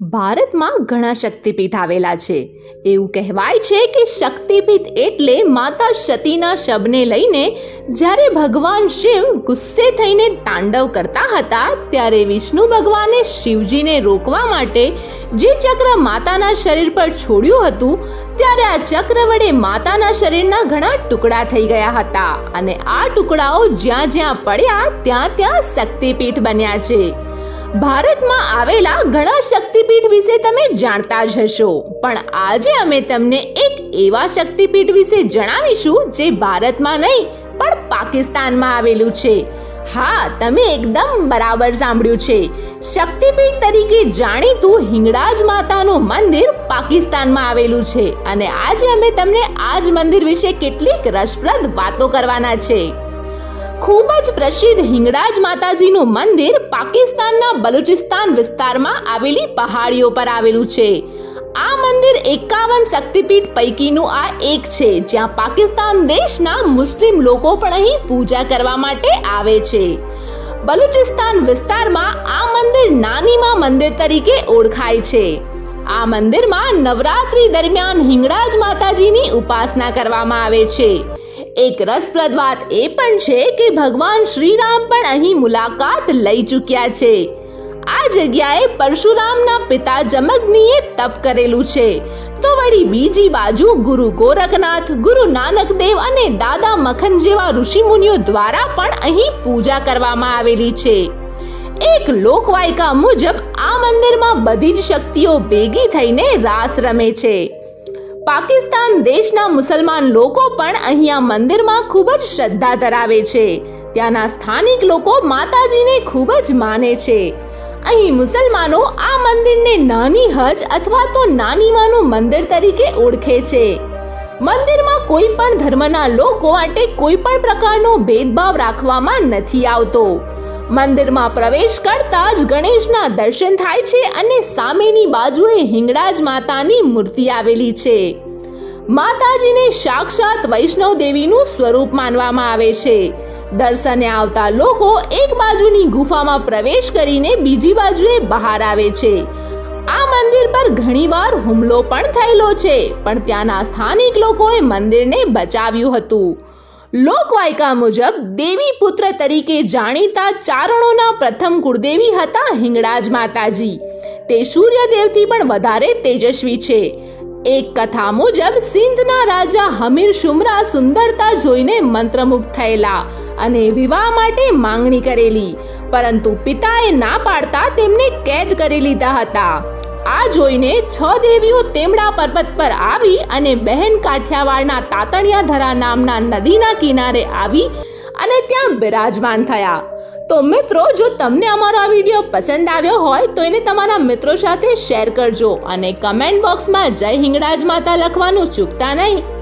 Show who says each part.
Speaker 1: ભારતમાં ઘણા શક્તિપીઠ આવેલા છે. એવું કહેવાય છે કે શક્તિપીઠ એટલે માતા સતીના શબને લઈને જ્યારે ભગવાન શિવ ગુસ્સે થઈને તાંડવ કરતા હતા, ત્યારે વિષ્ણુ ભગવાને શિવજીને રોકવા માટે જે ચક્ર માતાના શરીર પર છોડ્યું હતું, ત્યારે આ ચક્ર વડે માતાના શરીરના ઘણા ટુકડા થઈ ગયા હતા અને આ ટુકડાઓ જ્યાં જ્યાં પડ્યા, ત્યાં ત્યાં શક્તિપીઠ બન્યા છે. ભારતમાં આવેલા ઘણા શક્તિપીઠ વિશે તમે જાણતા જ હશો. પણ આજે અમે તમને એક એવા શક્તિપીઠ વિશે જણાવીશું જે ભારતમાં નહીં, પણ પાકિસ્તાનમાં આવેલું છે. હા, તમે એકદમ બરાબર સાંભળ્યું છે. શક્તિપીઠ તરીકે જાણીતું હિંગળાજ માતાનું મંદિર પાકિસ્તાનમાં આવેલું છે. અને આજે અમે તમને આ જ મંદિર વિશે કેટલીક રસપ્રદ વાતો કરવાના છે. ખૂબ જ પ્રસિદ્ધ હિંગળાજ માતાજીનું મંદિર પાકિસ્તાનના બલુચિસ્તાન વિસ્તારમાં આવેલી પહાડીઓ પર આવેલું છે. આ મંદિર એકાવન શક્તિપીઠ પૈકીનું આ એક છે, જ્યાં પાકિસ્તાન દેશના મુસ્લિમ લોકો પણ અહીં પૂજા કરવા માટે આવે છે. બલુચિસ્તાન વિસ્તારમાં આ મંદિર નાનીમાં મંદિર તરીકે ઓળખાય છે. આ મંદિરમાં નવરાત્રી દરમિયાન હિંગળાજ માતાજીની ઉપાસના કરવામાં આવે છે. એક રસપ્રદ વાત એ પણ છે કે ભગવાન શ્રીરામ પણ અહીં મુલાકાત લઈ ચૂક્યા છે. આ જગ્યાએ પરશુરામના પિતા જમગ્નિએ તપ કરેલું છે. તો વળી બીજી બાજુ ગુરુ ગોરખનાથ, ગુરુ નાનક દેવ અને દાદા મખન જેવા ઋષિમુનિઓ દ્વારા પણ અહીં પૂજા કરવામાં આવેલી છે. એક લોકવાયકા મુજબ આ મંદિરમાં બધી જ શક્તિઓ ભેગી થઈને રાસ રમે છે. પાકિસ્તાન દેશના મુસલમાન લોકો પણ અહીંયા મંદિરમાં ખૂબ જ શ્રદ્ધા ધરાવે છે. ત્યાંના સ્થાનિક લોકો માતાજીને ખૂબ જ માને છે. અહીં મુસલમાનો આ મંદિરને નાની હજ અથવા તો નાની માનું મંદિર તરીકે ઓળખે છે. મંદિરમાં કોઈ પણ ધર્મના લોકો માટે કોઈ પણ પ્રકારનો ભેદભાવ રાખવામાં નથી આવતો. મંદિરમાં પ્રવેશ કરતા જ ગણેશના દર્શન થાય છે અને સામેની બાજુએ હિંગળાજ માતાની મૂર્તિ આવેલી છે. માતાજીને સાક્ષાત વૈષ્ણવ દેવીનું સ્વરૂપ માનવામાં આવે છે. દર્શને આવતા લોકો એક બાજુની ગુફામાં પ્રવેશ કરીને બીજી બાજુએ બહાર આવે છે. આ મંદિર પર ઘણીવાર હુમલો પણ થયેલો છે, પણ ત્યાંના સ્થાનિક લોકોએ મંદિરને બચાવ્યું હતું. લોકવાયકા મુજબ દેવી પુત્ર તરીકે જાણીતા ચારણોના પ્રથમ કુળદેવી હતા હિંગળાજ માતાજી. તે સૂર્યદેવથી પણ વધારે તેજસ્વી છે. એક કથા મુજબ સિંધના રાજા હમીર શુમરા સુંદરતા જોઈને મંત્રમુગ્ધ થયેલા અને વિવાહ માટે માંગણી કરેલી. પરંતુ પિતાએ ના પાડતા તેમને કેદ કરી લીધા હતા. આ જોઈને છ દેવીઓ તેમડા પર્વત પર આવી અને બહેન કાઠિયાવાડના તાતણિયા ધરા નામના નદીના કિનારે આવી અને ત્યાં બિરાજમાન થયા. તો મિત્રો, જો તમને અમારો આ વીડિયો પસંદ આવ્યો હોય, તો એને તમારા મિત્રો સાથે શેર કરજો અને કમેન્ટ બોક્સમાં જય હિંગળાજ માતા લખવાનું ચૂકતા નહીં.